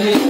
Hey.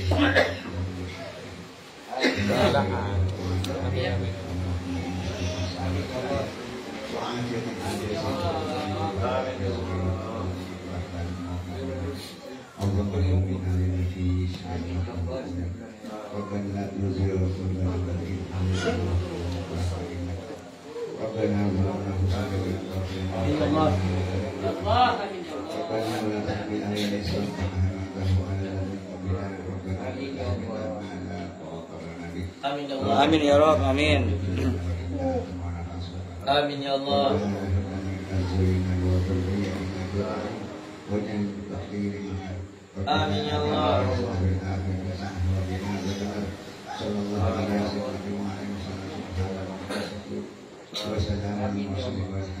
Amin ya Rob, Amin. Amin ya Rabb amin Amin ya Allah. Amin ya Allah. Ya